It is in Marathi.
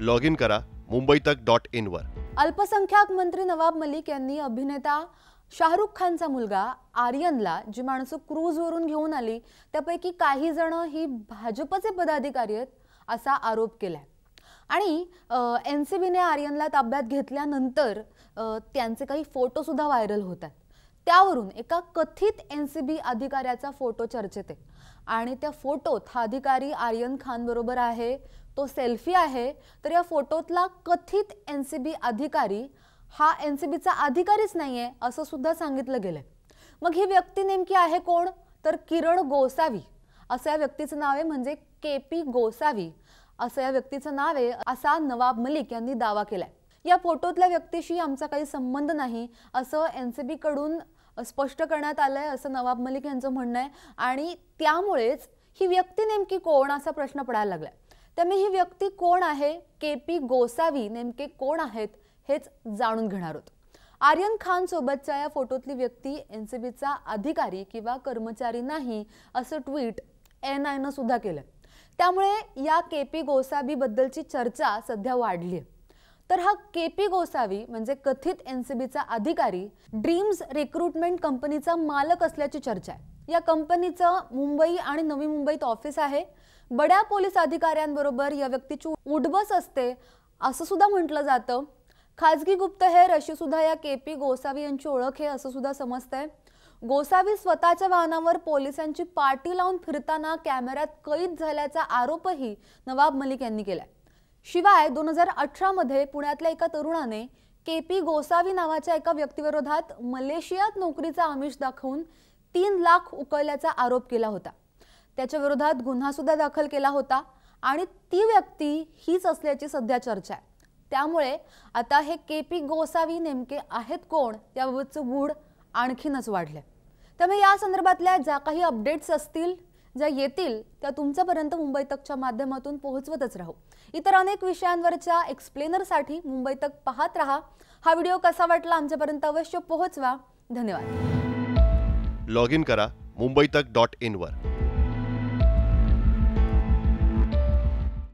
लॉग इन करा मुंबई तक डॉट इनवर अल्पसंख्याक मंत्री नवाब मलिक यांनी अभिनेता शाहरुख खानचा मुलगा आर्यनला जी माणसं क्रूजवरून घेऊन आली त्यापैकी काही जण ही भाजपचे पदाधिकारी आहेत असा आरोप केलाय. आणि एन सी बीने आर्यनला ताब्यात घेतल्यानंतर त्यांचे काही फोटो सुद्धा व्हायरल होत आहेत. त्यावरून एका कथित एन सी बी अधिकाऱ्याचा फोटो चर्चेत आहे. आणि त्या फोटोत हा अधिकारी आर्यन खान बरोबर आहे तो सेल्फी आहे तर या फोटोतला कथित एन सी बी अधिकारी हा एन सी बीचा अधिकारीच नाही आहे असं सुद्धा सांगितलं गेलंय. मग ही व्यक्ती नेमकी आहे कोण? तर किरण गोसावी असं या व्यक्तीचं नाव आहे म्हणजे के पी गोसावी असं या व्यक्तीचं नाव आहे असा नवाब मलिक यांनी दावा केला आहे या फोटोतल्या व्यक्तीशी आमचा काही संबंध नाही असं एन सी बीकडून स्पष्ट करण्यात आलं आहे असं नवाब मलिक यांचं म्हणणं आहे. आणि त्यामुळेच ही व्यक्ती नेमकी कोण असा प्रश्न पडायला लागला त्यामुळे ही व्यक्ती कोण आहे? के पी गोसावी नेमके कोण आहेत? हेच जाणून घेणार आहोत. आर्यन खान सोबतच्या या फोटोतली व्यक्ती एन सी बीचा अधिकारी किंवा कर्मचारी नाही असं ट्विट एन आयनं सुद्धा केलं त्यामुळे या के पी गोसाबीबद्दलची चर्चा सध्या वाढली आहे तर हा के पी गोसावी म्हणजे कथित एन सी बीचा अधिकारी ड्रीम्स रिक्रुटमेंट कंपनीचा मालक असल्याची चर्चा आहे. या कंपनीचं मुंबई आणि नवी मुंबईत ऑफिस आहे. बड्या पोलीस अधिकाऱ्यांबरोबर या व्यक्तीची उडबस असते असं सुद्धा म्हटलं जातं. खाजगी गुप्तहेर अशी सुद्धा या के पी गोसावी यांची ओळख आहे असं सुद्धा समजतंय. गोसावी स्वतःच्या वाहनावर पोलिसांची पाटी लावून फिरताना कॅमेऱ्यात कैद झाल्याचा आरोपही नवाब मलिक यांनी केलाय. शिवाय दोन हजार अठरामध्ये पुण्यातल्या एका तरुणाने के पी गोसावी नावाच्या एका व्यक्तीविरोधात मलेशियात नोकरीचा आमिष दाखवून तीन लाख उकळल्याचा आरोप केला होता. त्याच्या विरोधात दाखल केला होता आणि ती व्यक्ती हीच असल्याची सध्या चर्चा आहे. त्यामुळे आता हे के पी गोसावी नेमके आहेत कोण याबाबतचं गूढ आणखीनच वाढलं त्यामुळे या संदर्भातल्या ज्या काही अपडेट्स असतील ज्या येतील त्या तुमच्यापर्यंत मुंबई तकच्या माध्यमातून पोहोचवतच राहू. इतर अनेक विषयांवरच्या एक्सप्लेनरसाठी मुंबई तक पाहत राहा. हा व्हिडिओ कसा वाटला आमच्यापर्यंत अवश्य पोहोचवा. धन्यवाद. लॉग इन करा मुंबई तक डॉट इनवर